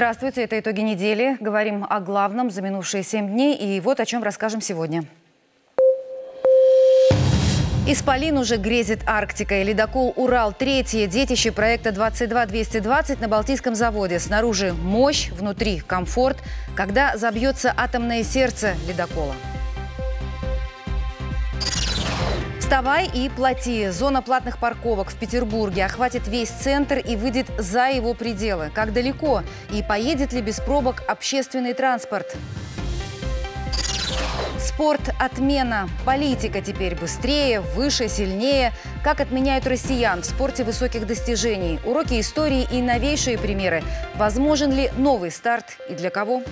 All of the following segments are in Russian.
Здравствуйте, это итоги недели. Говорим о главном за минувшие семь дней. И вот о чем расскажем сегодня. Исполин уже грезит Арктикой. Ледокол «Урал» – третье детище проекта 22-220 на Балтийском заводе. Снаружи мощь, внутри комфорт. Когда забьется атомное сердце ледокола? Вставай и плати. Зона платных парковок в Петербурге охватит весь центр и выйдет за его пределы. Как далеко? И поедет ли без пробок общественный транспорт? Спорт – отмена. Политика теперь быстрее, выше, сильнее. Как отменяют россиян в спорте высоких достижений. Уроки истории и новейшие примеры. Возможен ли новый старт и для кого?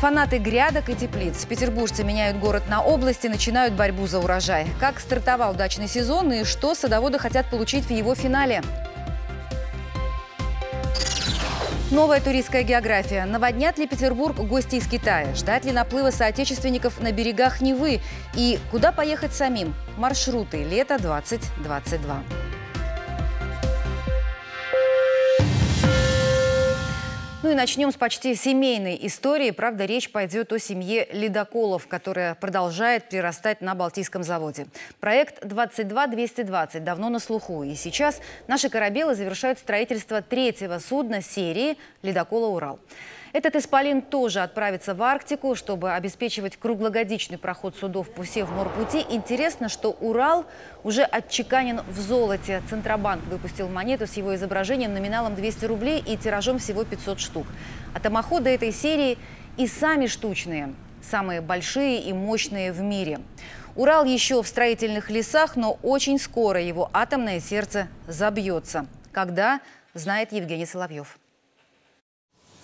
Фанаты грядок и теплиц. Петербуржцы меняют город на области, начинают борьбу за урожай. Как стартовал дачный сезон и что садоводы хотят получить в его финале? Новая туристская география. Наводнят ли Петербург гости из Китая? Ждать ли наплыва соотечественников на берегах Невы? И куда поехать самим? Маршруты лето 2022. Ну и начнем с почти семейной истории. Правда, речь пойдет о семье ледоколов, которая продолжает прирастать на Балтийском заводе. Проект 22-220 давно на слуху. И сейчас наши корабелы завершают строительство третьего судна серии ледокола «Урал». Этот исполин тоже отправится в Арктику, чтобы обеспечивать круглогодичный проход судов по Севморпути. Интересно, что Урал уже отчеканен в золоте. Центробанк выпустил монету с его изображением номиналом 200 рублей и тиражом всего 500 штук. А томоходы этой серии и сами штучные, самые большие и мощные в мире. Урал еще в строительных лесах, но очень скоро его атомное сердце забьется. Когда, знает Евгений Соловьев.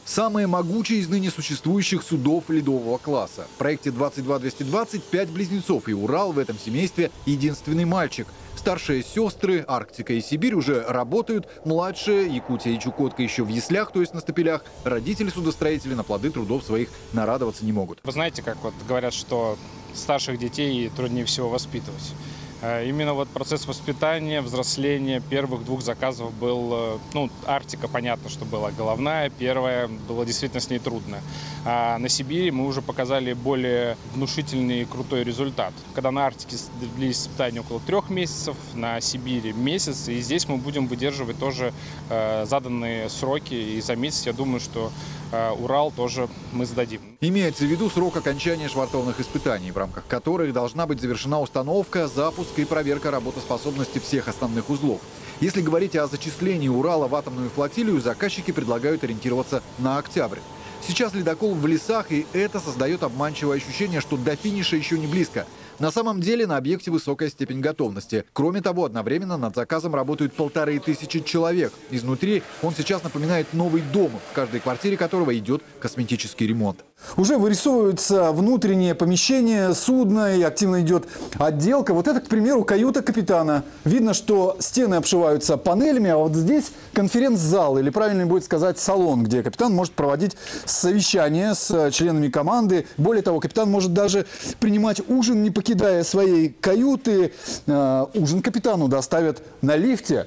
Самые могучие из ныне существующих судов ледового класса. В проекте 22220 пять близнецов и Урал в этом семействе единственный мальчик. Старшие сестры Арктика и Сибирь уже работают, младшие Якутия и Чукотка еще в яслях, то есть на стапелях. Родители судостроители на плоды трудов своих нарадоваться не могут. Вы знаете, как вот говорят, что старших детей труднее всего воспитывать. Э, именно вот процесс воспитания, взросления первых двух заказов был, э, ну, Арктика, понятно, что была головная, первая, было действительно с ней трудно. А на Сибири мы уже показали более внушительный и крутой результат. Когда на Арктике длились испытания около трех месяцев, на Сибири месяц, и здесь мы будем выдерживать тоже э, заданные сроки, и за месяц, я думаю, что э, Урал тоже мы сдадим. Имеется в виду срок окончания швартовных испытаний, в рамках которых должна быть завершена установка, запуск и проверка работоспособности всех основных узлов. Если говорить о зачислении Урала в атомную флотилию, заказчики предлагают ориентироваться на октябрь. Сейчас ледокол в лесах, и это создает обманчивое ощущение, что до финиша еще не близко. На самом деле на объекте высокая степень готовности. Кроме того, одновременно над заказом работают полторы тысячи человек. Изнутри он сейчас напоминает новый дом, в каждой квартире которого идет косметический ремонт. Уже вырисовывается внутреннее помещение судна и активно идет отделка. Вот это, к примеру, каюта капитана. Видно, что стены обшиваются панелями, а вот здесь конференц-зал, или правильно будет сказать салон, где капитан может проводить совещания с членами команды. Более того, капитан может даже принимать ужин, не покидая своей каюты. Э, ужин капитану доставят на лифте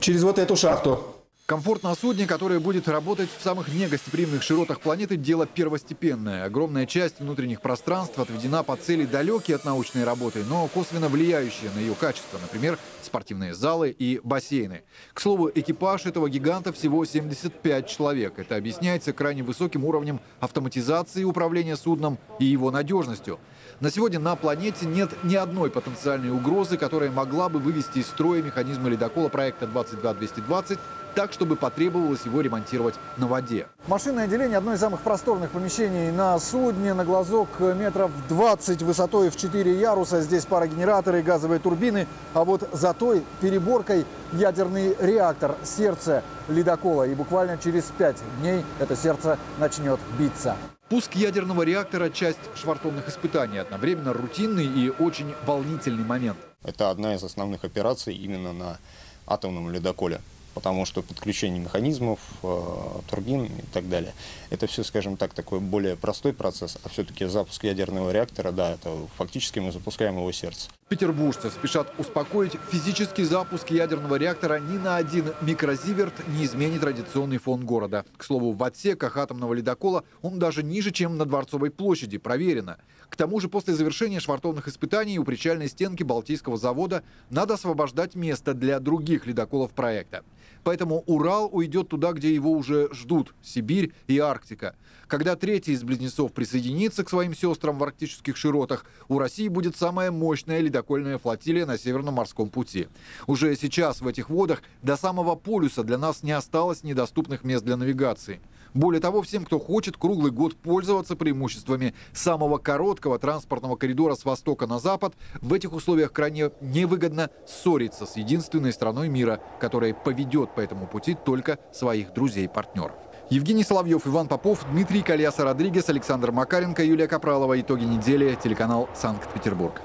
через вот эту шахту. Комфорт на судне, которое будет работать в самых негостеприимных широтах планеты, дело первостепенное. Огромная часть внутренних пространств отведена по цели далекие от научной работы, но косвенно влияющие на ее качество. Например, спортивные залы и бассейны. К слову, экипаж этого гиганта всего 75 человек. Это объясняется крайне высоким уровнем автоматизации управления судном и его надежностью. На сегодня на планете нет ни одной потенциальной угрозы, которая могла бы вывести из строя механизмы ледокола проекта 22220 так, чтобы потребовалось его ремонтировать на воде. Машинное отделение – одно из самых просторных помещений на судне. На глазок метров 20 высотой в 4 яруса. Здесь парогенераторы, газовые турбины. А вот за той переборкой ядерный реактор, сердце ледокола. И буквально через 5 дней это сердце начнет биться. Пуск ядерного реактора – часть швартовных испытаний. Одновременно рутинный и очень волнительный момент. Это одна из основных операций именно на атомном ледоколе потому что подключение механизмов, э, турбин и так далее. Это все, скажем так, такой более простой процесс, а все-таки запуск ядерного реактора, да, это фактически мы запускаем его сердце. Петербуржцы спешат успокоить, физический запуск ядерного реактора ни на один микрозиверт не изменит традиционный фон города. К слову, в отсеках атомного ледокола он даже ниже, чем на Дворцовой площади, проверено. К тому же после завершения швартовных испытаний у причальной стенки Балтийского завода надо освобождать место для других ледоколов проекта. Поэтому Урал уйдет туда, где его уже ждут – Сибирь и Арктика. Когда третий из близнецов присоединится к своим сестрам в арктических широтах, у России будет самая мощная ледокольная флотилия на Северном морском пути. Уже сейчас в этих водах до самого полюса для нас не осталось недоступных мест для навигации. Более того, всем, кто хочет круглый год пользоваться преимуществами самого короткого транспортного коридора с востока на запад, в этих условиях крайне невыгодно ссориться с единственной страной мира, которая поведет по этому пути только своих друзей и партнеров. Евгений Соловьев, Иван Попов, Дмитрий Кальяса Родригес, Александр Макаренко, Юлия Капралова. Итоги недели. Телеканал Санкт-Петербург.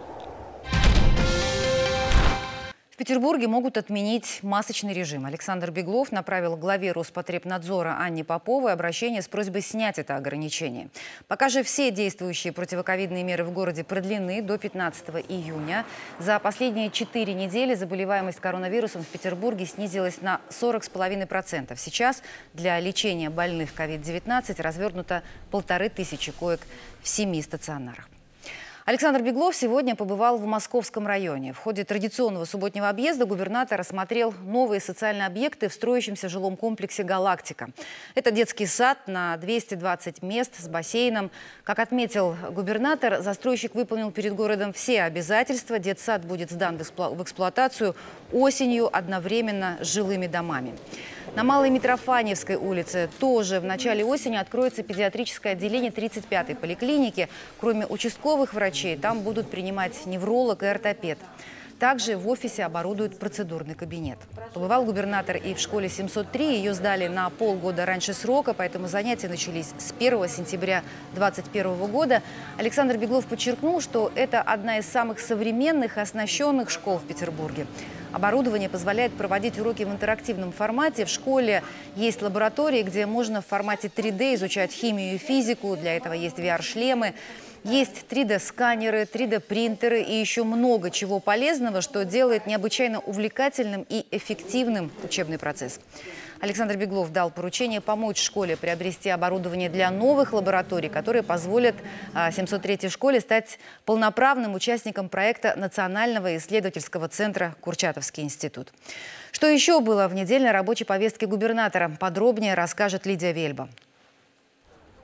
Петербурге могут отменить масочный режим. Александр Беглов направил главе Роспотребнадзора Анне Поповой обращение с просьбой снять это ограничение. Пока же все действующие противоковидные меры в городе продлены до 15 июня. За последние четыре недели заболеваемость коронавирусом в Петербурге снизилась на 40,5%. Сейчас для лечения больных COVID-19 развернуто полторы тысячи коек в семи стационарах. Александр Беглов сегодня побывал в Московском районе. В ходе традиционного субботнего объезда губернатор осмотрел новые социальные объекты в строящемся жилом комплексе «Галактика». Это детский сад на 220 мест с бассейном. Как отметил губернатор, застройщик выполнил перед городом все обязательства. Детсад будет сдан в эксплуатацию осенью одновременно с жилыми домами. На Малой Митрофаневской улице тоже в начале осени откроется педиатрическое отделение 35-й поликлиники. Кроме участковых врачей, там будут принимать невролог и ортопед. Также в офисе оборудуют процедурный кабинет. Побывал губернатор и в школе 703. Ее сдали на полгода раньше срока, поэтому занятия начались с 1 сентября 2021 года. Александр Беглов подчеркнул, что это одна из самых современных и оснащенных школ в Петербурге. Оборудование позволяет проводить уроки в интерактивном формате. В школе есть лаборатории, где можно в формате 3D изучать химию и физику. Для этого есть VR-шлемы. Есть 3D-сканеры, 3D-принтеры и еще много чего полезного, что делает необычайно увлекательным и эффективным учебный процесс. Александр Беглов дал поручение помочь школе приобрести оборудование для новых лабораторий, которые позволят 703-й а, школе стать полноправным участником проекта Национального исследовательского центра «Курчатовский институт». Что еще было в недельной рабочей повестке губернатора, подробнее расскажет Лидия Вельба.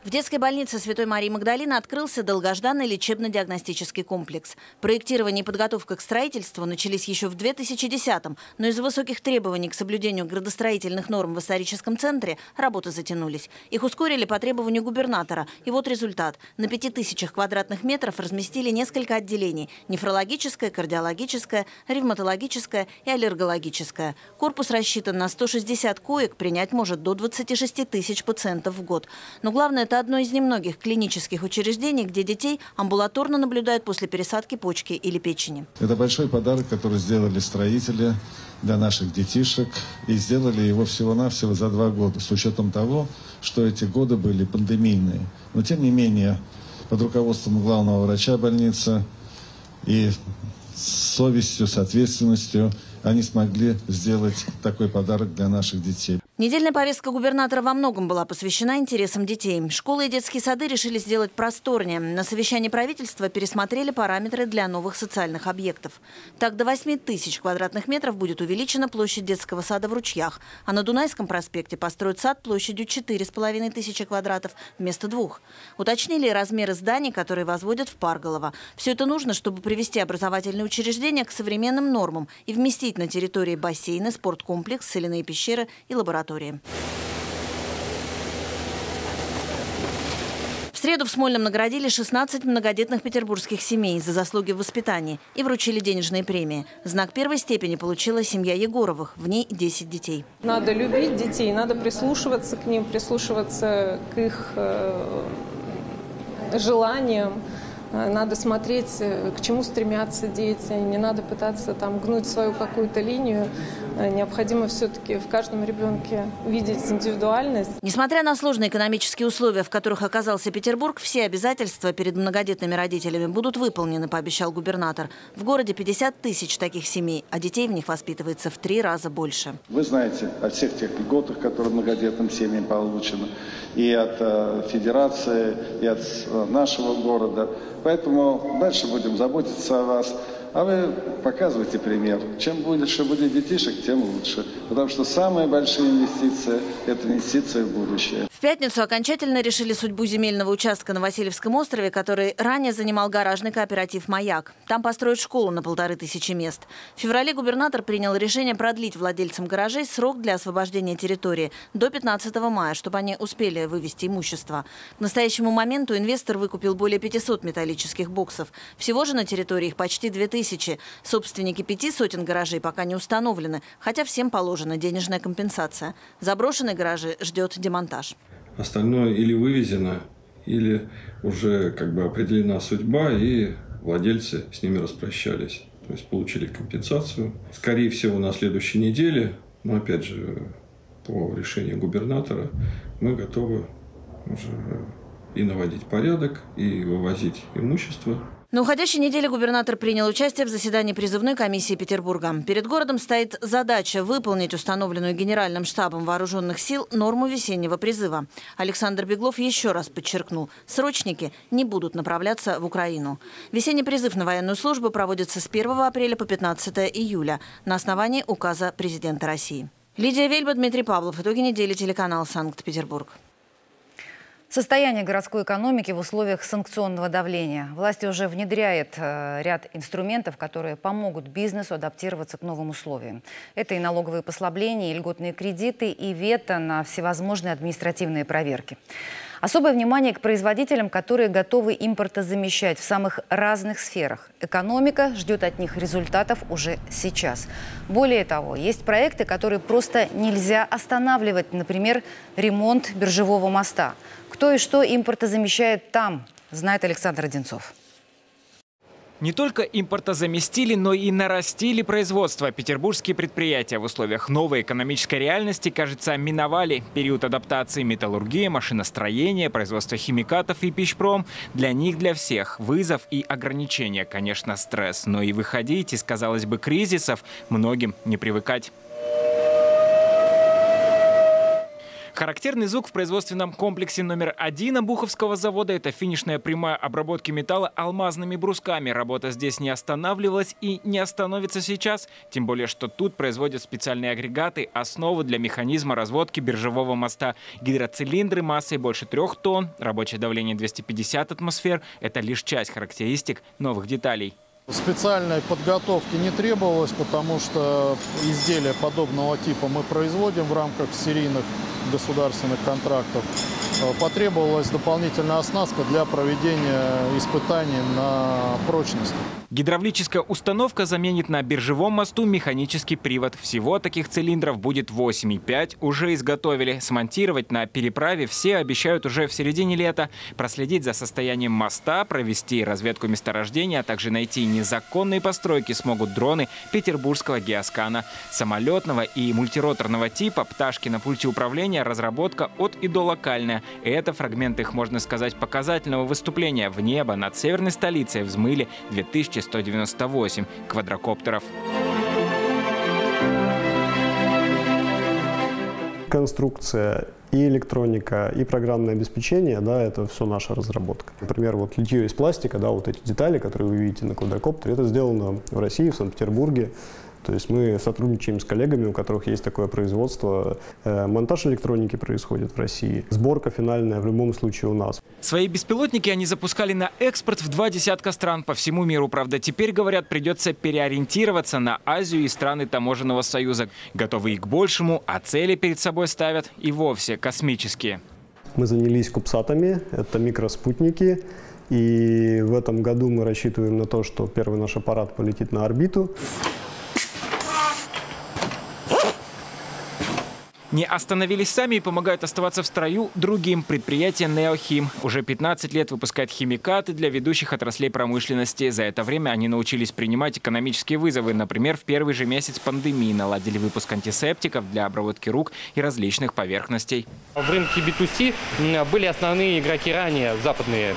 В детской больнице Святой Марии Магдалины открылся долгожданный лечебно-диагностический комплекс. Проектирование и подготовка к строительству начались еще в 2010-м, но из-за высоких требований к соблюдению градостроительных норм в историческом центре работы затянулись. Их ускорили по требованию губернатора. И вот результат. На 5000 квадратных метров разместили несколько отделений – нефрологическое, кардиологическое, ревматологическое и аллергологическое. Корпус рассчитан на 160 коек, принять может до 26 тысяч пациентов в год. Но главное это одно из немногих клинических учреждений, где детей амбулаторно наблюдают после пересадки почки или печени. Это большой подарок, который сделали строители для наших детишек. И сделали его всего-навсего за два года, с учетом того, что эти годы были пандемийные. Но тем не менее, под руководством главного врача больницы и с совестью, с ответственностью они смогли сделать такой подарок для наших детей. Недельная повестка губернатора во многом была посвящена интересам детей. Школы и детские сады решили сделать просторнее. На совещании правительства пересмотрели параметры для новых социальных объектов. Так, до 8 тысяч квадратных метров будет увеличена площадь детского сада в Ручьях, а на Дунайском проспекте построят сад площадью 4,5 тысячи квадратов вместо двух. Уточнили размеры зданий, которые возводят в Парголово. Все это нужно, чтобы привести образовательные учреждения к современным нормам и вместить на территории бассейны, спорткомплекс, соляные пещеры и лаборатории лаборатории. В среду в Смольном наградили 16 многодетных петербургских семей за заслуги в воспитании и вручили денежные премии. Знак первой степени получила семья Егоровых, в ней 10 детей. Надо любить детей, надо прислушиваться к ним, прислушиваться к их э, желаниям, надо смотреть, э, к чему стремятся дети. Не надо пытаться там гнуть свою какую-то линию. Э, необходимо все-таки в каждом ребенке видеть индивидуальность. Несмотря на сложные экономические условия, в которых оказался Петербург, все обязательства перед многодетными родителями будут выполнены, пообещал губернатор. В городе 50 тысяч таких семей, а детей в них воспитывается в три раза больше. Вы знаете о всех тех льготах, которые многодетным семьям получены, и от э, федерации, и от э, нашего города. Поэтому дальше будем заботиться о вас. А вы показывайте пример. Чем больше будет детишек, тем лучше. Потому что самые большие инвестиции – это инвестиции в будущее. В пятницу окончательно решили судьбу земельного участка на Васильевском острове, который ранее занимал гаражный кооператив «Маяк». Там построят школу на полторы тысячи мест. В феврале губернатор принял решение продлить владельцам гаражей срок для освобождения территории до 15 мая, чтобы они успели вывести имущество. К настоящему моменту инвестор выкупил более 500 металлических боксов. Всего же на территории их почти 2000. Собственники пяти сотен гаражей пока не установлены, хотя всем положена денежная компенсация. Заброшенные гаражи ждет демонтаж. Остальное или вывезено, или уже как бы определена судьба, и владельцы с ними распрощались. То есть получили компенсацию. Скорее всего, на следующей неделе, но опять же, по решению губернатора, мы готовы уже и наводить порядок, и вывозить имущество. На уходящей неделе губернатор принял участие в заседании призывной комиссии Петербурга. Перед городом стоит задача выполнить установленную Генеральным штабом вооруженных сил норму весеннего призыва. Александр Беглов еще раз подчеркнул, срочники не будут направляться в Украину. Весенний призыв на военную службу проводится с 1 апреля по 15 июля на основании указа президента России. Лидия Вельба, Дмитрий Павлов. Итоги недели. Телеканал Санкт-Петербург. Состояние городской экономики в условиях санкционного давления. Власти уже внедряет э, ряд инструментов, которые помогут бизнесу адаптироваться к новым условиям. Это и налоговые послабления, и льготные кредиты, и вето на всевозможные административные проверки. Особое внимание к производителям, которые готовы импортозамещать в самых разных сферах. Экономика ждет от них результатов уже сейчас. Более того, есть проекты, которые просто нельзя останавливать. Например, ремонт биржевого моста – кто и что импортозамещает там, знает Александр Одинцов. Не только импортозаместили, но и нарастили производство. Петербургские предприятия в условиях новой экономической реальности, кажется, миновали период адаптации металлургия, машиностроения, производства химикатов и пищпром. Для них, для всех, вызов и ограничения, конечно, стресс. Но и выходить из, казалось бы, кризисов многим не привыкать. Характерный звук в производственном комплексе номер один Обуховского завода – это финишная прямая обработки металла алмазными брусками. Работа здесь не останавливалась и не остановится сейчас. Тем более, что тут производят специальные агрегаты, основы для механизма разводки биржевого моста. Гидроцилиндры массой больше трех тонн, рабочее давление 250 атмосфер – это лишь часть характеристик новых деталей. Специальной подготовки не требовалось, потому что изделия подобного типа мы производим в рамках серийных государственных контрактов, э, потребовалась дополнительная оснастка для проведения испытаний на прочность. Гидравлическая установка заменит на биржевом мосту механический привод. Всего таких цилиндров будет 8 и 5 уже изготовили. Смонтировать на переправе все обещают уже в середине лета. Проследить за состоянием моста, провести разведку месторождения, а также найти незаконные постройки смогут дроны петербургского геоскана. Самолетного и мультироторного типа пташки на пульте управления разработка от и до локальная. Это фрагмент их, можно сказать, показательного выступления в небо над северной столицей взмыли 2000 198 квадрокоптеров. Конструкция и электроника, и программное обеспечение, да, это все наша разработка. Например, вот литье из пластика, да, вот эти детали, которые вы видите на квадрокоптере, это сделано в России, в Санкт-Петербурге. То есть мы сотрудничаем с коллегами, у которых есть такое производство. Э, монтаж электроники происходит в России. Сборка финальная в любом случае у нас. Свои беспилотники они запускали на экспорт в два десятка стран по всему миру. Правда, теперь, говорят, придется переориентироваться на Азию и страны таможенного союза. Готовы и к большему, а цели перед собой ставят и вовсе космические. Мы занялись кубсатами, это микроспутники. И в этом году мы рассчитываем на то, что первый наш аппарат полетит на орбиту. Не остановились сами и помогают оставаться в строю другим. Предприятие «Неохим» уже 15 лет выпускает химикаты для ведущих отраслей промышленности. За это время они научились принимать экономические вызовы. Например, в первый же месяц пандемии наладили выпуск антисептиков для обработки рук и различных поверхностей. В рынке B2C были основные игроки ранее, западные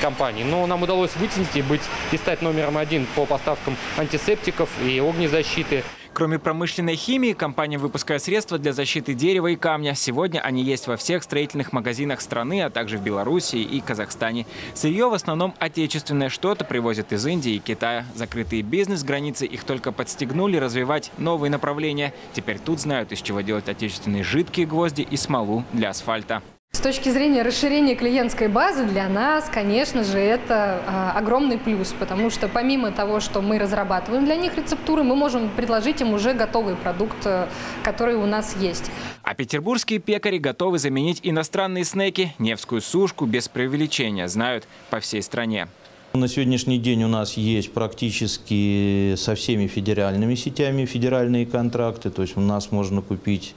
компании. Но нам удалось вытянуть и, быть, и стать номером один по поставкам антисептиков и огнезащиты. Кроме промышленной химии, компания выпускает средства для защиты дерева и камня. Сегодня они есть во всех строительных магазинах страны, а также в Беларуси и Казахстане. Сырье в основном отечественное, что-то привозят из Индии и Китая. Закрытые бизнес-границы их только подстегнули развивать новые направления. Теперь тут знают, из чего делать отечественные жидкие гвозди и смолу для асфальта. С точки зрения расширения клиентской базы для нас, конечно же, это а, огромный плюс, потому что помимо того, что мы разрабатываем для них рецептуры, мы можем предложить им уже готовый продукт, э, который у нас есть. А петербургские пекари готовы заменить иностранные снеки, Невскую сушку без преувеличения, знают по всей стране. На сегодняшний день у нас есть практически со всеми федеральными сетями федеральные контракты, то есть у нас можно купить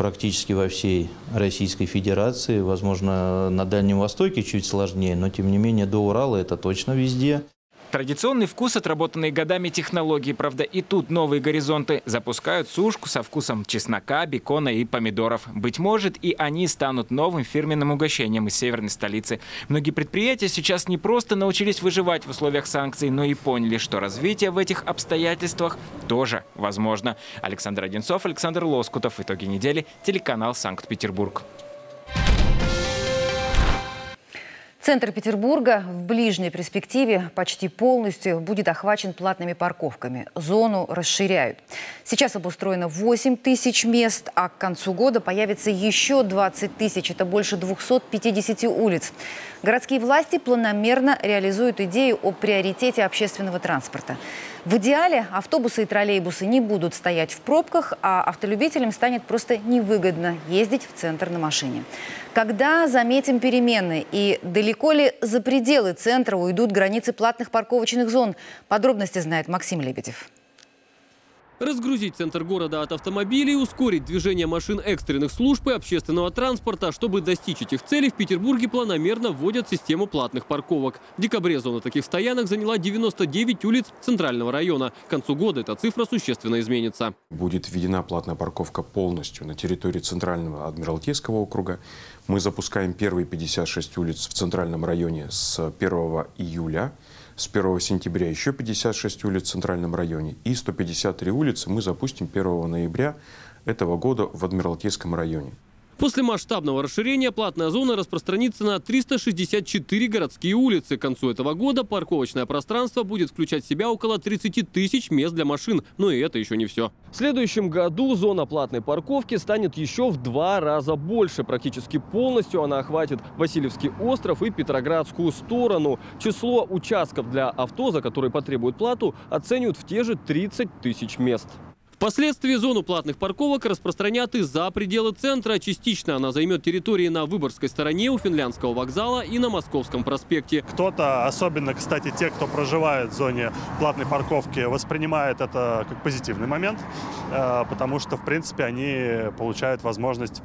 практически во всей Российской Федерации. Возможно, на Дальнем Востоке чуть сложнее, но тем не менее до Урала это точно везде. Традиционный вкус, отработанные годами технологии, правда, и тут новые горизонты. Запускают сушку со вкусом чеснока, бекона и помидоров. Быть может, и они станут новым фирменным угощением из северной столицы. Многие предприятия сейчас не просто научились выживать в условиях санкций, но и поняли, что развитие в этих обстоятельствах тоже возможно. Александр Одинцов, Александр Лоскутов. Итоги недели. Телеканал Санкт-Петербург. Центр Петербурга в ближней перспективе почти полностью будет охвачен платными парковками. Зону расширяют. Сейчас обустроено 8 тысяч мест, а к концу года появится еще 20 тысяч. Это больше 250 улиц. Городские власти планомерно реализуют идею о приоритете общественного транспорта. В идеале автобусы и троллейбусы не будут стоять в пробках, а автолюбителям станет просто невыгодно ездить в центр на машине. Когда заметим перемены и далеко ли за пределы центра уйдут границы платных парковочных зон? Подробности знает Максим Лебедев. Разгрузить центр города от автомобилей, ускорить движение машин экстренных служб и общественного транспорта. Чтобы достичь этих целей, в Петербурге планомерно вводят систему платных парковок. В декабре зона таких стоянок заняла 99 улиц центрального района. К концу года эта цифра существенно изменится. Будет введена платная парковка полностью на территории центрального Адмиралтейского округа. Мы запускаем первые 56 улиц в центральном районе с 1 июля. С 1 сентября еще 56 улиц в Центральном районе и 153 улицы мы запустим 1 ноября этого года в Адмиралтейском районе. После масштабного расширения платная зона распространится на 364 городские улицы. К концу этого года парковочное пространство будет включать в себя около 30 тысяч мест для машин. Но и это еще не все. В следующем году зона платной парковки станет еще в два раза больше. Практически полностью она охватит Васильевский остров и Петроградскую сторону. Число участков для авто, за которые потребуют плату, оценивают в те же 30 тысяч мест. Впоследствии зону платных парковок распространят и за пределы центра. Частично она займет территории на Выборгской стороне у Финляндского вокзала и на Московском проспекте. Кто-то, особенно, кстати, те, кто проживает в зоне платной парковки, воспринимает это как позитивный момент, э, потому что, в принципе, они получают возможность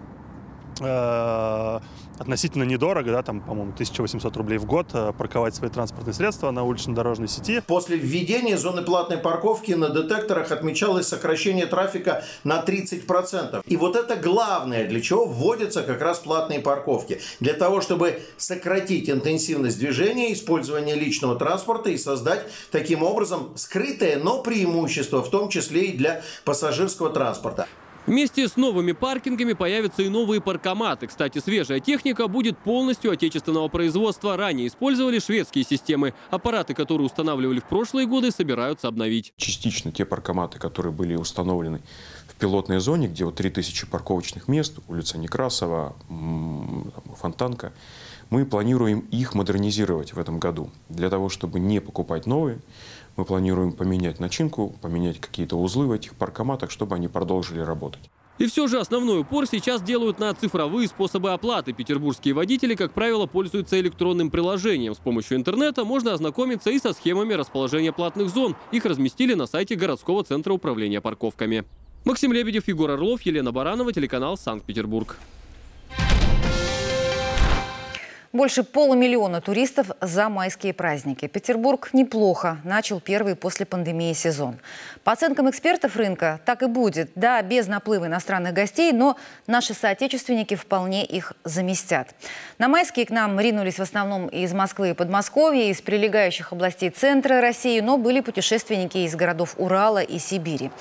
э, относительно недорого, да, там, по-моему, 1800 рублей в год э, парковать свои транспортные средства на улично-дорожной сети. После введения зоны платной парковки на детекторах отмечалось сокращение трафика на 30%. И вот это главное, для чего вводятся как раз платные парковки. Для того, чтобы сократить интенсивность движения, использования личного транспорта и создать таким образом скрытое, но преимущество, в том числе и для пассажирского транспорта. Вместе с новыми паркингами появятся и новые паркоматы. Кстати, свежая техника будет полностью отечественного производства. Ранее использовали шведские системы. Аппараты, которые устанавливали в прошлые годы, собираются обновить. Частично те паркоматы, которые были установлены в пилотной зоне, где вот 3000 парковочных мест, улица Некрасова, Фонтанка, мы планируем их модернизировать в этом году. Для того, чтобы не покупать новые, мы планируем поменять начинку, поменять какие-то узлы в этих паркоматах, чтобы они продолжили работать. И все же основной упор сейчас делают на цифровые способы оплаты. Петербургские водители, как правило, пользуются электронным приложением. С помощью интернета можно ознакомиться и со схемами расположения платных зон. Их разместили на сайте городского центра управления парковками. Максим Лебедев, Егор Орлов, Елена Баранова, телеканал Санкт-Петербург. Больше полумиллиона туристов за майские праздники. Петербург неплохо начал первый после пандемии сезон. По оценкам экспертов рынка, так и будет. Да, без наплыва иностранных гостей, но наши соотечественники вполне их заместят. На майские к нам ринулись в основном из Москвы и Подмосковья, из прилегающих областей центра России, но были путешественники из городов Урала и Сибири.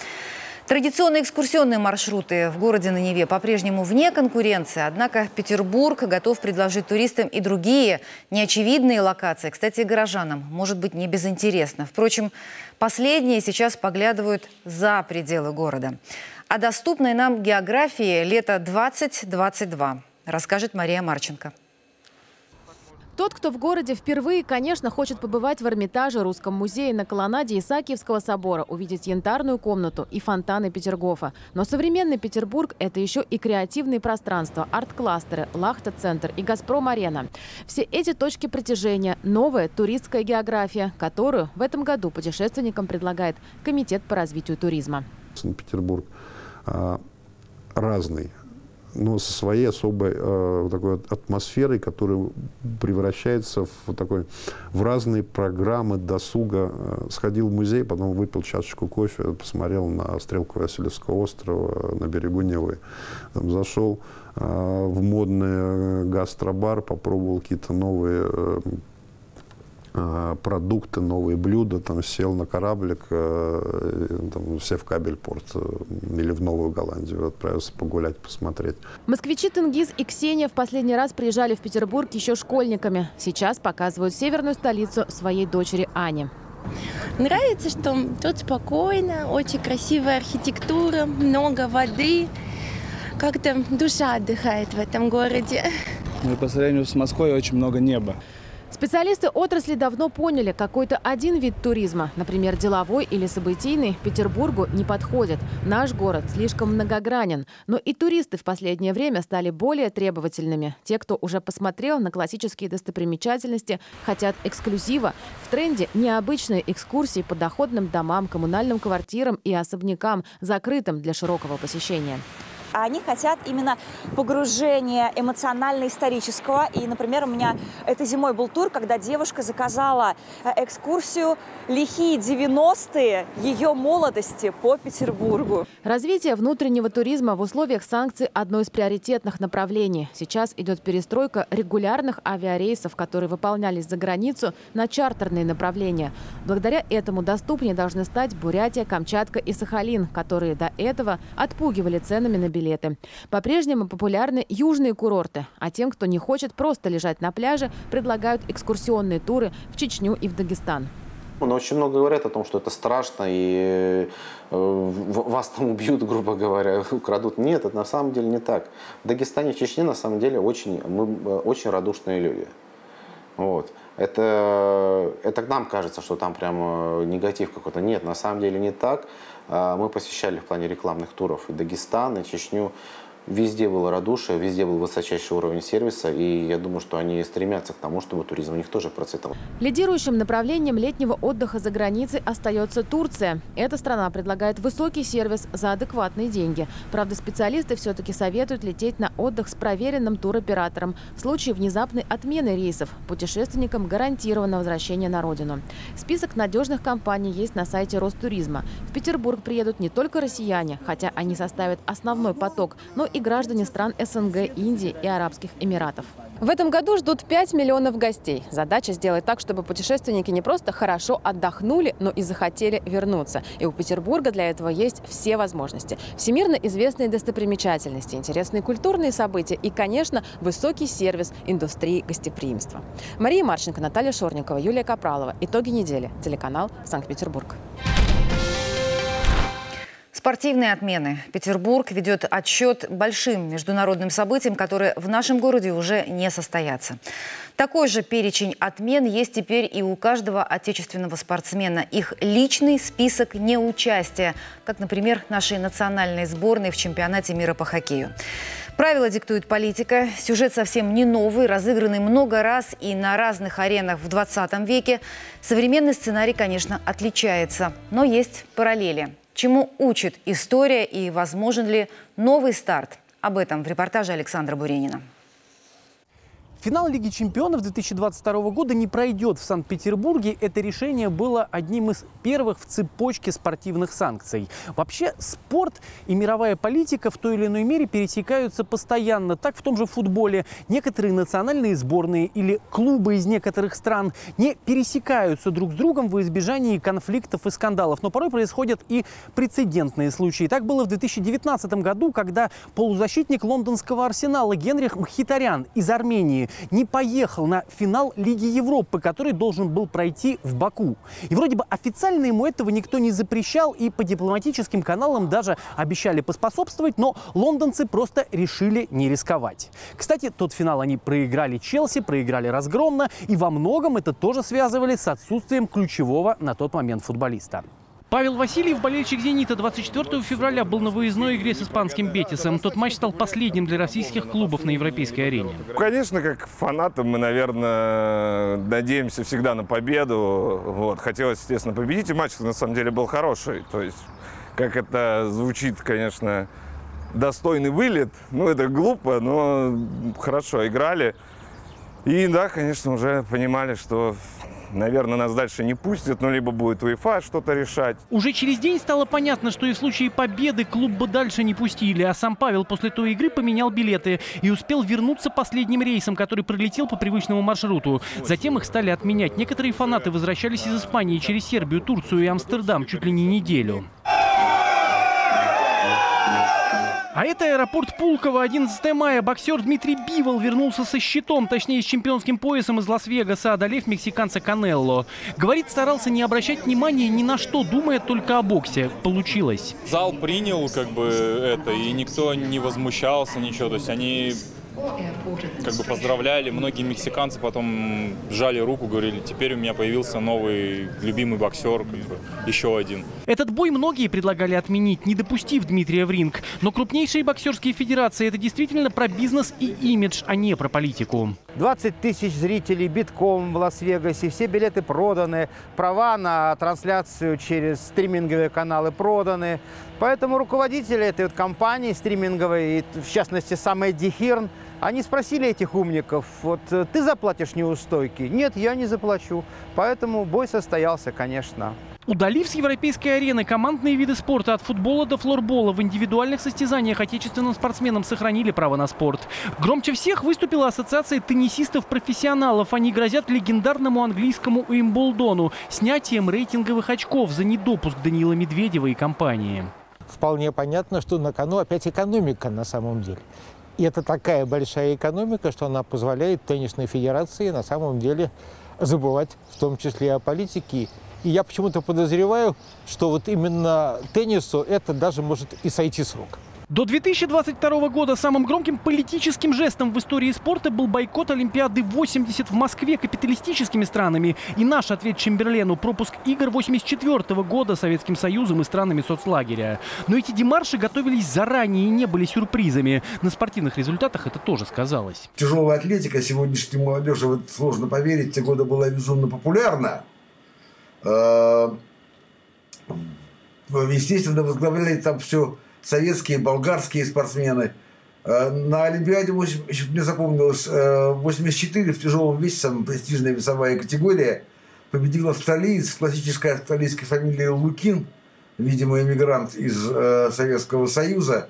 Традиционные экскурсионные маршруты в городе на Неве по-прежнему вне конкуренции, однако Петербург готов предложить туристам и другие неочевидные локации. Кстати, горожанам может быть не безинтересно. Впрочем, последние сейчас поглядывают за пределы города. О доступной нам географии лето 2022 расскажет Мария Марченко. Тот, кто в городе впервые, конечно, хочет побывать в Эрмитаже, Русском музее, на колоннаде Исаакиевского собора, увидеть янтарную комнату и фонтаны Петергофа. Но современный Петербург – это еще и креативные пространства, арт-кластеры, Лахта-центр и Газпром-арена. Все эти точки притяжения – новая туристская география, которую в этом году путешественникам предлагает Комитет по развитию туризма. Санкт-Петербург а, разный но со своей особой э, такой атмосферой, которая превращается в, такой, в разные программы досуга. Э, сходил в музей, потом выпил чашечку кофе, посмотрел на стрелку Васильевского острова на берегу Невы. Там зашел э, в модный гастробар, попробовал какие-то новые э, Э, продукты, новые блюда, там сел на кораблик, э, там, все в Кабельпорт э, или в Новую Голландию, отправился погулять, посмотреть. Москвичи Тенгиз и Ксения в последний раз приезжали в Петербург еще школьниками. Сейчас показывают северную столицу своей дочери Ане. Нравится, что тут спокойно, очень красивая архитектура, много воды. Как-то душа отдыхает в этом городе. Ну, по сравнению с Москвой очень много неба. Специалисты отрасли давно поняли, какой-то один вид туризма, например, деловой или событийный, Петербургу не подходит. Наш город слишком многогранен. Но и туристы в последнее время стали более требовательными. Те, кто уже посмотрел на классические достопримечательности, хотят эксклюзива. В тренде необычные экскурсии по доходным домам, коммунальным квартирам и особнякам, закрытым для широкого посещения а они хотят именно погружения эмоционально-исторического. И, например, у меня этой зимой был тур, когда девушка заказала э, экскурсию «Лихие 90-е» ее молодости по Петербургу. Развитие внутреннего туризма в условиях санкций – одно из приоритетных направлений. Сейчас идет перестройка регулярных авиарейсов, которые выполнялись за границу, на чартерные направления. Благодаря этому доступнее должны стать Бурятия, Камчатка и Сахалин, которые до этого отпугивали ценами на билеты билеты. По-прежнему популярны южные курорты, а тем, кто не хочет просто лежать на пляже, предлагают экскурсионные туры в Чечню и в Дагестан. Но ну, очень много говорят о том, что это страшно и э, вас там убьют, грубо говоря, украдут. Нет, это на самом деле не так. В Дагестане, в Чечне на самом деле очень, мы э, очень радушные люди. Вот. Это, это нам кажется, что там прям э, негатив какой-то. Нет, на самом деле не так. А, мы посещали в плане рекламных туров и Дагестан, и Чечню. Везде было радушие, везде был высочайший уровень сервиса, и я думаю, что они стремятся к тому, чтобы туризм у них тоже процветал. Лидирующим направлением летнего отдыха за границей остается Турция. Эта страна предлагает высокий сервис за адекватные деньги. Правда, специалисты все-таки советуют лететь на отдых с проверенным туроператором. В случае внезапной отмены рейсов путешественникам гарантировано возвращение на родину. Список надежных компаний есть на сайте Ростуризма. В Петербург приедут не только россияне, хотя они составят основной поток, но и граждане стран СНГ, Индии и Арабских Эмиратов. В этом году ждут 5 миллионов гостей. Задача сделать так, чтобы путешественники не просто хорошо отдохнули, но и захотели вернуться. И у Петербурга для этого есть все возможности. Всемирно известные достопримечательности, интересные культурные события и, конечно, высокий сервис индустрии гостеприимства. Мария Марченко, Наталья Шорникова, Юлия Капралова. Итоги недели. Телеканал Санкт-Петербург. Спортивные отмены. Петербург ведет отчет большим международным событиям, которые в нашем городе уже не состоятся. Такой же перечень отмен есть теперь и у каждого отечественного спортсмена. Их личный список неучастия, как, например, нашей национальной сборной в чемпионате мира по хоккею. Правила диктует политика. Сюжет совсем не новый, разыгранный много раз и на разных аренах в 20 веке. Современный сценарий, конечно, отличается, но есть параллели. Чему учит история и возможен ли новый старт? Об этом в репортаже Александра Буренина. Финал Лиги чемпионов 2022 года не пройдет в Санкт-Петербурге. Это решение было одним из первых в цепочке спортивных санкций. Вообще спорт и мировая политика в той или иной мере пересекаются постоянно. Так в том же футболе некоторые национальные сборные или клубы из некоторых стран не пересекаются друг с другом в избежании конфликтов и скандалов. Но порой происходят и прецедентные случаи. Так было в 2019 году, когда полузащитник лондонского арсенала Генрих Мхитарян из Армении не поехал на финал Лиги Европы, который должен был пройти в Баку. И вроде бы официально ему этого никто не запрещал, и по дипломатическим каналам даже обещали поспособствовать, но лондонцы просто решили не рисковать. Кстати, тот финал они проиграли Челси, проиграли разгромно, и во многом это тоже связывали с отсутствием ключевого на тот момент футболиста. Павел Васильев, болельщик «Зенита», 24 февраля был на выездной игре с испанским «Бетисом». Тот матч стал последним для российских клубов на европейской арене. Конечно, как фанаты мы, наверное, надеемся всегда на победу. Вот. Хотелось, естественно, победить. И матч, на самом деле, был хороший. То есть, как это звучит, конечно, достойный вылет. Ну, это глупо, но хорошо играли. И да, конечно, уже понимали, что наверное, нас дальше не пустят, но либо будет УЕФА что-то решать. Уже через день стало понятно, что и в случае победы клуб бы дальше не пустили, а сам Павел после той игры поменял билеты и успел вернуться последним рейсом, который пролетел по привычному маршруту. Затем их стали отменять. Некоторые фанаты возвращались из Испании через Сербию, Турцию и Амстердам чуть ли не неделю. А это аэропорт Пулково. 11 мая боксер Дмитрий Бивол вернулся со щитом, точнее с чемпионским поясом из Лас-Вегаса, одолев мексиканца Канелло. Говорит, старался не обращать внимания ни на что, думая только о боксе. Получилось. Зал принял как бы это, и никто не возмущался, ничего. То есть они как бы поздравляли. Многие мексиканцы потом жали руку, говорили, теперь у меня появился новый любимый боксер, еще один. Этот бой многие предлагали отменить, не допустив Дмитрия в ринг. Но крупнейшие боксерские федерации – это действительно про бизнес и имидж, а не про политику. 20 тысяч зрителей битком в Лас-Вегасе, все билеты проданы, права на трансляцию через стриминговые каналы проданы. Поэтому руководители этой вот компании стриминговой, в частности, самая Дихирн, они спросили этих умников, вот э, ты заплатишь неустойки? Нет, я не заплачу. Поэтому бой состоялся, конечно. Удалив с европейской арены командные виды спорта от футбола до флорбола, в индивидуальных состязаниях отечественным спортсменам сохранили право на спорт. Громче всех выступила ассоциация теннисистов-профессионалов. Они грозят легендарному английскому Уимблдону снятием рейтинговых очков за недопуск Даниила Медведева и компании. Вполне понятно, что на кону опять экономика на самом деле. И это такая большая экономика, что она позволяет теннисной федерации на самом деле забывать в том числе о политике. И я почему-то подозреваю, что вот именно теннису это даже может и сойти с рук. До 2022 года самым громким политическим жестом в истории спорта был бойкот Олимпиады 80 в Москве капиталистическими странами. И наш ответ Чемберлену – пропуск игр 84 года Советским Союзом и странами соцлагеря. Но эти демарши готовились заранее и не были сюрпризами. На спортивных результатах это тоже сказалось. Тяжелая атлетика сегодняшней молодежи, вот сложно поверить, те годы была безумно популярна. Э, естественно, возглавляли там все советские, болгарские спортсмены. Э, на Олимпиаде, 8, мне запомнилось, 84 э, в тяжелом весе, самая престижная весовая категория, победил австралиец с классической австралийской фамилией Лукин, видимо, иммигрант из Советского Союза.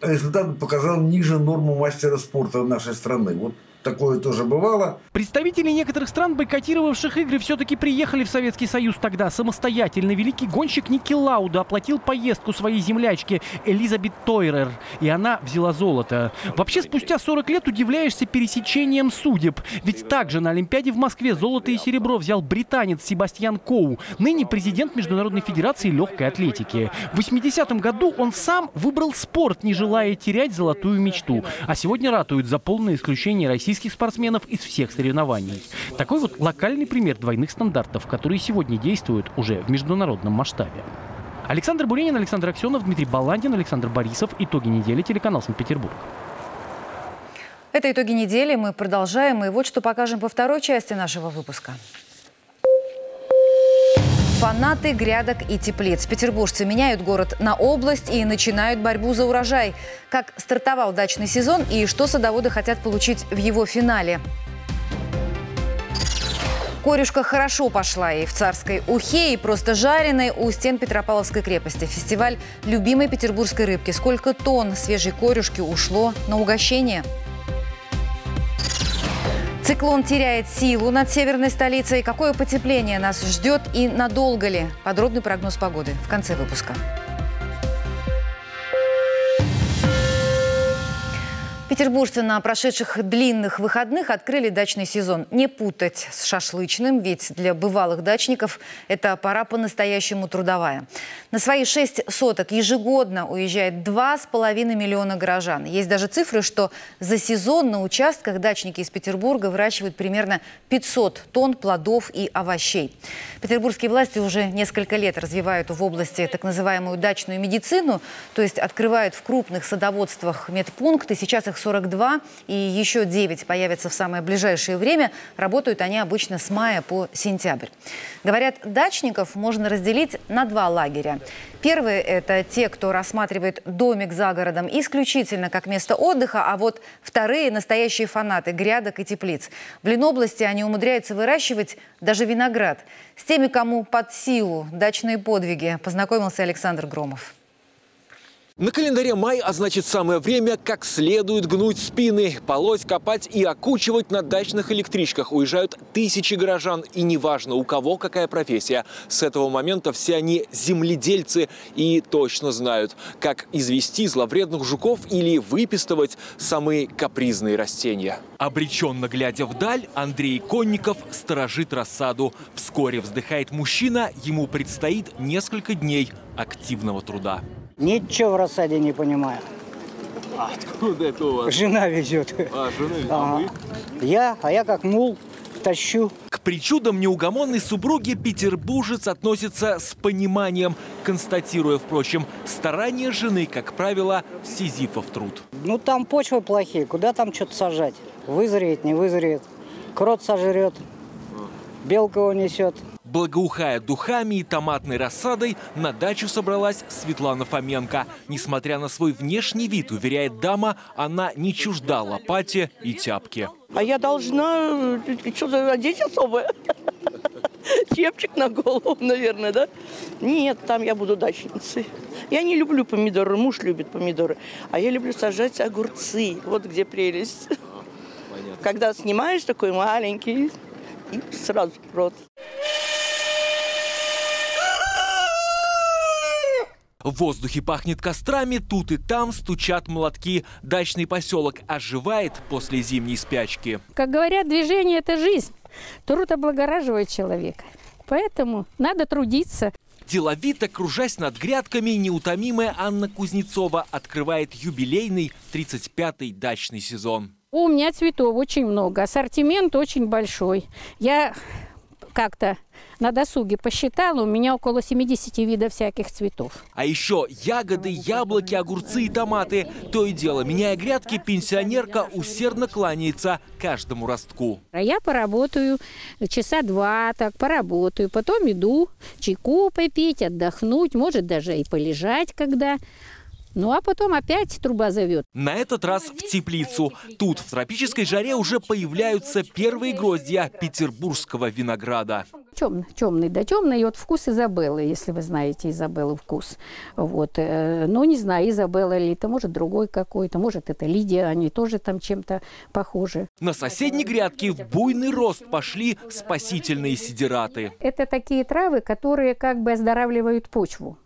Результат показал ниже норму мастера спорта нашей страны. Вот такое тоже бывало. Представители некоторых стран, бойкотировавших игры, все-таки приехали в Советский Союз тогда самостоятельно. Великий гонщик Ники Лауда оплатил поездку своей землячке Элизабет Тойрер, и она взяла золото. Вообще, спустя 40 лет удивляешься пересечением судеб. Ведь также на Олимпиаде в Москве золото и серебро взял британец Себастьян Коу, ныне президент Международной Федерации легкой атлетики. В 80-м году он сам выбрал спорт, не желая терять золотую мечту. А сегодня ратует за полное исключение российских российских спортсменов из всех соревнований. Такой вот локальный пример двойных стандартов, которые сегодня действуют уже в международном масштабе. Александр Буренин, Александр Аксенов, Дмитрий Баландин, Александр Борисов. Итоги недели. Телеканал Санкт-Петербург. Это итоги недели. Мы продолжаем. И вот что покажем по второй части нашего выпуска. Фанаты грядок и теплиц. Петербуржцы меняют город на область и начинают борьбу за урожай. Как стартовал дачный сезон и что садоводы хотят получить в его финале. Корюшка хорошо пошла и в царской ухе, и просто жареной у стен Петропавловской крепости. Фестиваль любимой петербургской рыбки. Сколько тонн свежей корюшки ушло на угощение? Циклон теряет силу над северной столицей. Какое потепление нас ждет и надолго ли? Подробный прогноз погоды в конце выпуска. Петербуржцы на прошедших длинных выходных открыли дачный сезон. Не путать с шашлычным, ведь для бывалых дачников это пора по-настоящему трудовая. На свои шесть соток ежегодно уезжает два с половиной миллиона горожан. Есть даже цифры, что за сезон на участках дачники из Петербурга выращивают примерно 500 тонн плодов и овощей. Петербургские власти уже несколько лет развивают в области так называемую дачную медицину, то есть открывают в крупных садоводствах медпункты. Сейчас их 42, и еще 9 появятся в самое ближайшее время. Работают они обычно с мая по сентябрь. Говорят, дачников можно разделить на два лагеря. Первые – это те, кто рассматривает домик за городом исключительно как место отдыха, а вот вторые – настоящие фанаты грядок и теплиц. В Ленобласти они умудряются выращивать даже виноград. С теми, кому под силу дачные подвиги, познакомился Александр Громов. На календаре май, а значит самое время как следует гнуть спины. Полоть, копать и окучивать на дачных электричках уезжают тысячи горожан. И неважно, у кого какая профессия. С этого момента все они земледельцы и точно знают, как извести зловредных жуков или выпистывать самые капризные растения. Обреченно глядя вдаль, Андрей Конников сторожит рассаду. Вскоре вздыхает мужчина, ему предстоит несколько дней активного труда. Ничего в рассаде не понимаю. А откуда это у вас? Жена везет. А, жена везет. А вы? Я, а я как мул тащу. К причудам неугомонной супруги петербуржец относится с пониманием, констатируя, впрочем, старания жены, как правило, сизифов труд. Ну там почвы плохие, куда там что-то сажать? Вызреет, не вызреет. Крот сожрет, белка его несет. Благоухая духами и томатной рассадой, на дачу собралась Светлана Фоменко. Несмотря на свой внешний вид, уверяет дама, она не чужда лопате и тяпки. А я должна э, что-то одеть особое? Чепчик на голову, наверное, да? Нет, там я буду дачницей. Я не люблю помидоры, муж любит помидоры. А я люблю сажать огурцы. Вот где прелесть. Когда снимаешь такой маленький, и сразу в рот. В воздухе пахнет кострами, тут и там стучат молотки. Дачный поселок оживает после зимней спячки. Как говорят, движение – это жизнь. Труд облагораживает человека. Поэтому надо трудиться. Деловито, кружась над грядками, неутомимая Анна Кузнецова открывает юбилейный 35-й дачный сезон. У меня цветов очень много, ассортимент очень большой. Я как-то на досуге посчитала, у меня около 70 видов всяких цветов. А еще ягоды, яблоки, огурцы и томаты. То и дело, меняя грядки, пенсионерка усердно кланяется каждому ростку. А я поработаю часа два, так поработаю. Потом иду чайку попить, отдохнуть, может даже и полежать когда. Ну а потом опять труба зовет. На этот раз в теплицу. Тут в тропической жаре уже появляются первые гроздья петербургского винограда. Темный, темный, да темный. И вот вкус Изабеллы, если вы знаете Изабеллы вкус. Вот. Э, ну, не знаю, Изабелла ли это, может, другой какой-то, может, это Лидия, они тоже там чем-то похожи. На соседней грядке в буйный рост пошли спасительные сидераты. Это такие травы, которые как бы оздоравливают почву.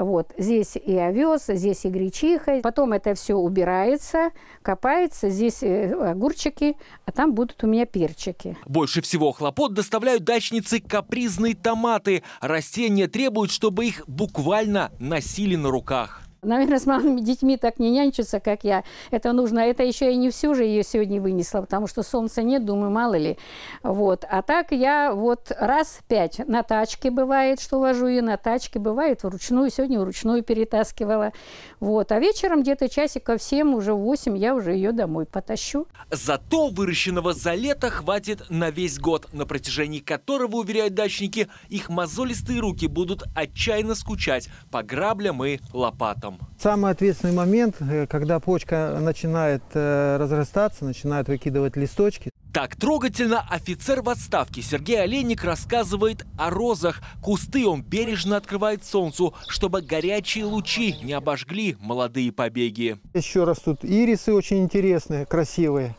Вот. Здесь и овес, здесь и гречиха. Потом это все убирается, копается. Здесь э, огурчики, а там будут у меня перчики. Больше всего хлопот доставляют дачницы капризные томаты. Растения требуют, чтобы их буквально носили на руках. Наверное, с малыми детьми так не нянчатся, как я. Это нужно. Это еще и не всю же ее сегодня вынесла, потому что солнца нет, думаю, мало ли. Вот. А так я вот раз пять на тачке бывает, что вожу ее на тачке, бывает вручную. Сегодня вручную перетаскивала. Вот. А вечером где-то часиков в 7, уже в 8 я уже ее домой потащу. Зато выращенного за лето хватит на весь год, на протяжении которого, уверяют дачники, их мозолистые руки будут отчаянно скучать по граблям и лопатам. Самый ответственный момент, э, когда почка начинает э, разрастаться, начинает выкидывать листочки. Так трогательно офицер в отставке Сергей Олейник рассказывает о розах. Кусты он бережно открывает солнцу, чтобы горячие лучи не обожгли молодые побеги. Еще растут ирисы очень интересные, красивые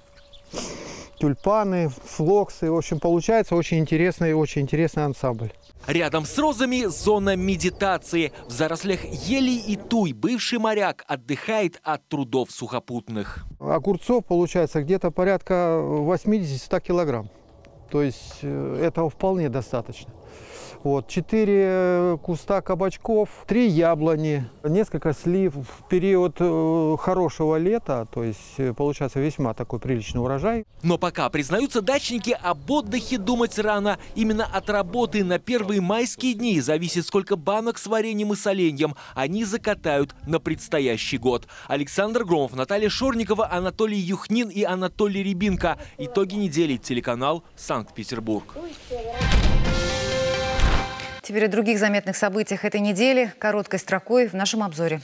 тюльпаны, флоксы. В общем, получается очень интересный, очень интересный ансамбль. Рядом с розами зона медитации. В зарослях ели и туй бывший моряк отдыхает от трудов сухопутных. Огурцов получается где-то порядка 80-100 килограмм. То есть э, этого вполне достаточно. Вот, четыре э, куста кабачков, три яблони, несколько слив. В период э, хорошего лета, то есть э, получается весьма такой приличный урожай. Но пока, признаются дачники, об отдыхе думать рано. Именно от работы на первые майские дни зависит, сколько банок с вареньем и соленьем они закатают на предстоящий год. Александр Громов, Наталья Шорникова, Анатолий Юхнин и Анатолий Рябинко. Итоги недели. Телеканал Санкт-Петербург. Теперь о других заметных событиях этой недели короткой строкой в нашем обзоре.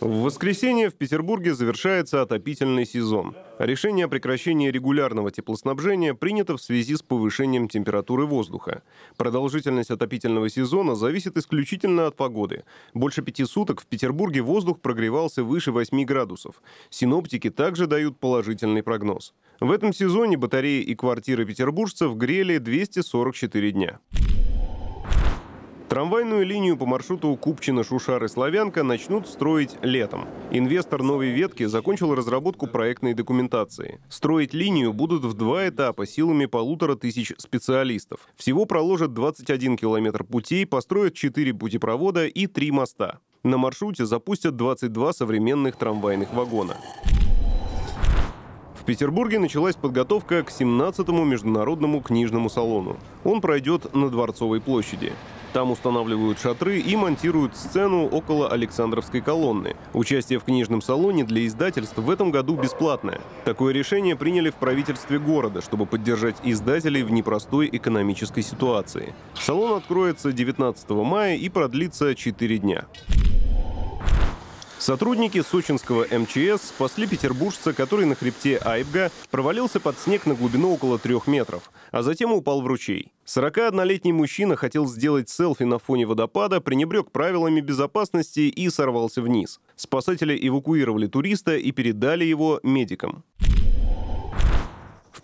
В воскресенье в Петербурге завершается отопительный сезон. Решение о прекращении регулярного теплоснабжения принято в связи с повышением температуры воздуха. Продолжительность отопительного сезона зависит исключительно от погоды. Больше пяти суток в Петербурге воздух прогревался выше 8 градусов. Синоптики также дают положительный прогноз. В этом сезоне батареи и квартиры петербуржцев грели 244 дня. Трамвайную линию по маршруту Купчино-Шушары-Славянка начнут строить летом. Инвестор новой ветки закончил разработку проектной документации. Строить линию будут в два этапа силами полутора тысяч специалистов. Всего проложат 21 километр путей, построят 4 путепровода и 3 моста. На маршруте запустят 22 современных трамвайных вагона. В Петербурге началась подготовка к 17-му международному книжному салону. Он пройдет на Дворцовой площади. Там устанавливают шатры и монтируют сцену около Александровской колонны. Участие в книжном салоне для издательств в этом году бесплатное. Такое решение приняли в правительстве города, чтобы поддержать издателей в непростой экономической ситуации. Салон откроется 19 мая и продлится 4 дня. Сотрудники сочинского МЧС спасли петербуржца, который на хребте Айбга провалился под снег на глубину около трех метров, а затем упал в ручей. 41-летний мужчина хотел сделать селфи на фоне водопада, пренебрег правилами безопасности и сорвался вниз. Спасатели эвакуировали туриста и передали его медикам.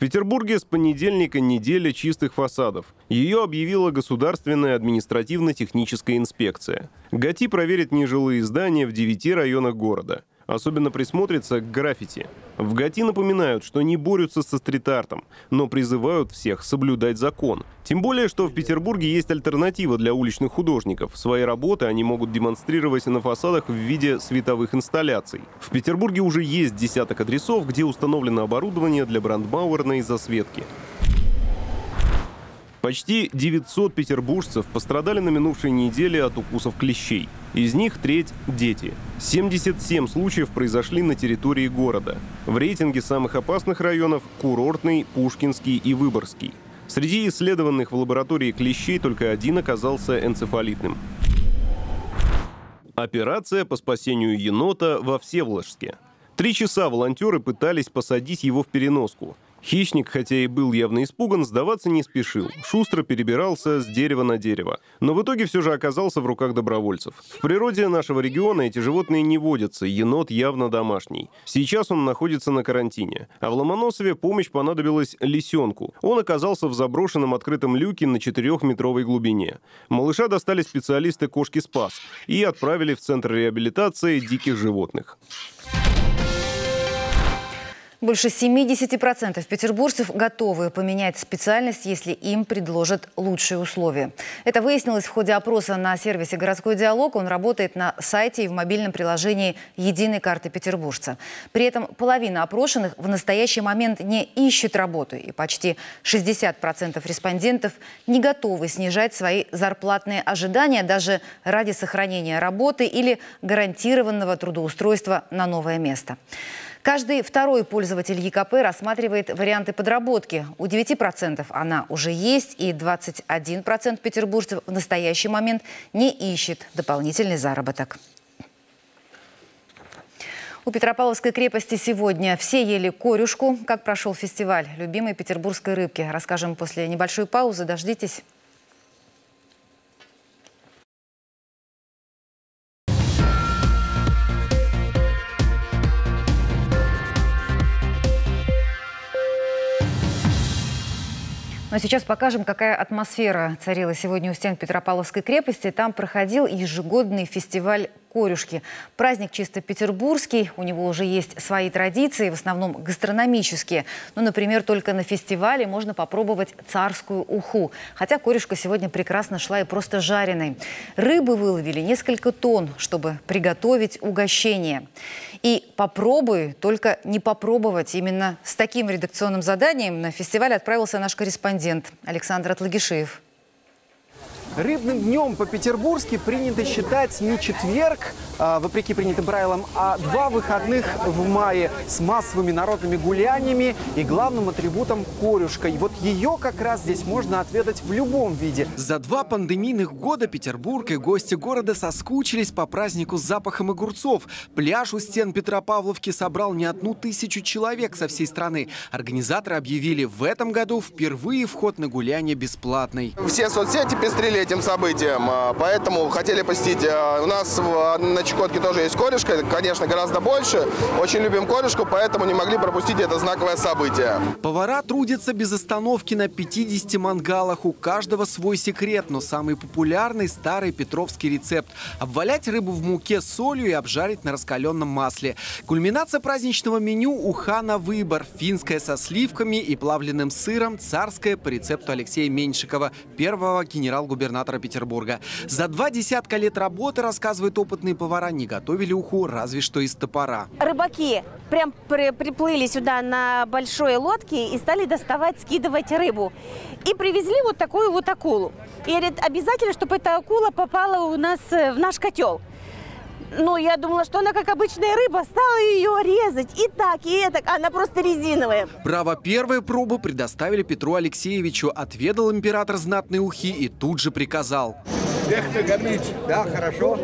Петербурге с понедельника неделя чистых фасадов. Ее объявила Государственная административно-техническая инспекция. ГАТИ проверит нежилые здания в девяти районах города. Особенно присмотрится к граффити. В ГАТИ напоминают, что не борются со стрит-артом, но призывают всех соблюдать закон. Тем более, что в Петербурге есть альтернатива для уличных художников. Свои работы они могут демонстрировать на фасадах в виде световых инсталляций. В Петербурге уже есть десяток адресов, где установлено оборудование для брандмауэрной засветки. Почти 900 петербуржцев пострадали на минувшей неделе от укусов клещей. Из них треть – дети. 77 случаев произошли на территории города. В рейтинге самых опасных районов – Курортный, Пушкинский и Выборгский. Среди исследованных в лаборатории клещей только один оказался энцефалитным. Операция по спасению енота во Всеволожске. Три часа волонтеры пытались посадить его в переноску – Хищник, хотя и был явно испуган, сдаваться не спешил. Шустро перебирался с дерева на дерево. Но в итоге все же оказался в руках добровольцев. В природе нашего региона эти животные не водятся, енот явно домашний. Сейчас он находится на карантине. А в Ломоносове помощь понадобилась лисенку. Он оказался в заброшенном открытом люке на 4-метровой глубине. Малыша достали специалисты кошки «Спас» и отправили в Центр реабилитации диких животных. Больше 70% петербуржцев готовы поменять специальность, если им предложат лучшие условия. Это выяснилось в ходе опроса на сервисе «Городской диалог». Он работает на сайте и в мобильном приложении «Единой карты петербуржца». При этом половина опрошенных в настоящий момент не ищет работу. И почти 60% респондентов не готовы снижать свои зарплатные ожидания даже ради сохранения работы или гарантированного трудоустройства на новое место. Каждый второй пользователь ЕКП рассматривает варианты подработки. У 9% она уже есть, и 21% петербуржцев в настоящий момент не ищет дополнительный заработок. У Петропавловской крепости сегодня все ели корюшку. Как прошел фестиваль любимой петербургской рыбки? Расскажем после небольшой паузы. Дождитесь. Ну а сейчас покажем, какая атмосфера царила сегодня у стен Петропавловской крепости. Там проходил ежегодный фестиваль корюшки. Праздник чисто петербургский, у него уже есть свои традиции, в основном гастрономические. Ну, например, только на фестивале можно попробовать царскую уху. Хотя корюшка сегодня прекрасно шла и просто жареной. Рыбы выловили несколько тонн, чтобы приготовить угощение. И попробуй, только не попробовать. Именно с таким редакционным заданием на фестиваль отправился наш корреспондент Александр Атлагишеев. Рыбным днем по-петербургски принято считать не четверг, а, вопреки принятым правилам, а два выходных в мае с массовыми народными гуляниями и главным атрибутом корюшкой. Вот ее как раз здесь можно отведать в любом виде. За два пандемийных года Петербург и гости города соскучились по празднику с запахом огурцов. Пляж у стен Петропавловки собрал не одну тысячу человек со всей страны. Организаторы объявили, в этом году впервые вход на гуляние бесплатный. Все соцсети пестрели этим событием, а, поэтому хотели посетить. А, у нас на Чукотке тоже есть корешка, конечно, гораздо больше. Очень любим корешку, поэтому не могли пропустить это знаковое событие. Повара трудятся без остановки на 50 мангалах. У каждого свой секрет, но самый популярный – старый петровский рецепт. Обвалять рыбу в муке с солью и обжарить на раскаленном масле. Кульминация праздничного меню – уха на выбор. Финская со сливками и плавленным сыром, царская по рецепту Алексея Меньшикова, первого генерал-губернатора губернатора Петербурга. За два десятка лет работы, рассказывают опытные повара, не готовили уху разве что из топора. Рыбаки прям при, приплыли сюда на большой лодке и стали доставать, скидывать рыбу. И привезли вот такую вот акулу. И говорят, обязательно, чтобы эта акула попала у нас э, в наш котел. Ну, я думала, что она как обычная рыба, стала ее резать и так, и так, она просто резиновая. Право первой пробы предоставили Петру Алексеевичу. Отведал император знатные ухи и тут же приказал. Эх ты, гомить, да, хорошо.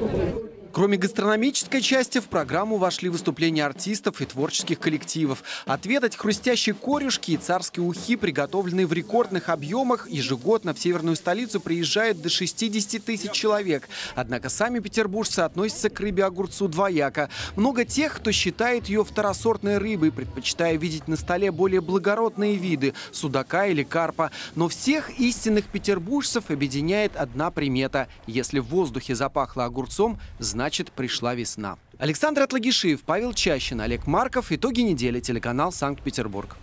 Кроме гастрономической части, в программу вошли выступления артистов и творческих коллективов. Отведать хрустящие корюшки и царские ухи, приготовленные в рекордных объемах, ежегодно в северную столицу приезжают до 60 тысяч человек. Однако сами петербуржцы относятся к рыбе-огурцу двояко. Много тех, кто считает ее второсортной рыбой, предпочитая видеть на столе более благородные виды – судака или карпа. Но всех истинных петербуржцев объединяет одна примета – если в воздухе запахло огурцом, значит значит пришла весна. Александр Атлагишиев, Павел Чащин, Олег Марков. Итоги недели. Телеканал Санкт-Петербург.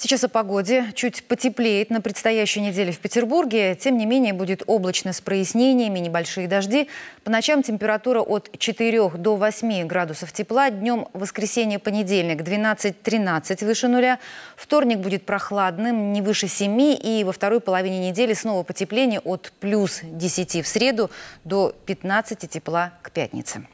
Сейчас о погоде. Чуть потеплеет на предстоящей неделе в Петербурге. Тем не менее, будет облачно с прояснениями, небольшие дожди. По ночам температура от 4 до 8 градусов тепла. Днем воскресенье, понедельник 12-13 выше нуля. Вторник будет прохладным, не выше 7. И во второй половине недели снова потепление от плюс 10 в среду до 15 тепла к пятнице.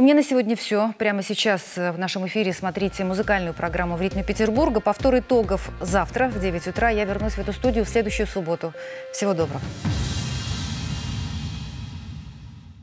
У меня на сегодня все. Прямо сейчас э, в нашем эфире смотрите музыкальную программу «В ритме Петербурга». Повтор итогов завтра в 9 утра. Я вернусь в эту студию в следующую субботу. Всего доброго.